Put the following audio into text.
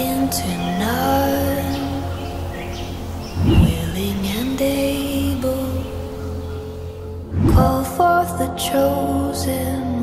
begin tonight, willing and able, call forth the chosen.